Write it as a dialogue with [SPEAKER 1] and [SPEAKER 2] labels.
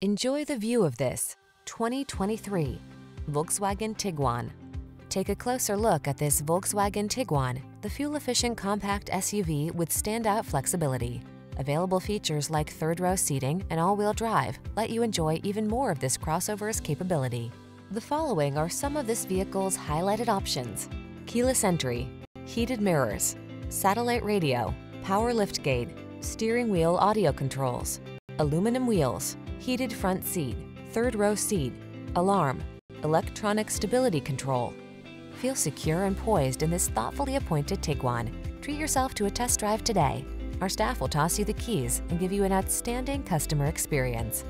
[SPEAKER 1] Enjoy the view of this 2023 Volkswagen Tiguan. Take a closer look at this Volkswagen Tiguan, the fuel-efficient compact SUV with standout flexibility. Available features like third-row seating and all-wheel drive let you enjoy even more of this crossover's capability. The following are some of this vehicle's highlighted options. Keyless entry, heated mirrors, satellite radio, power liftgate, steering wheel audio controls, aluminum wheels, heated front seat, third row seat, alarm, electronic stability control. Feel secure and poised in this thoughtfully appointed Tiguan. Treat yourself to a test drive today. Our staff will toss you the keys and give you an outstanding customer experience.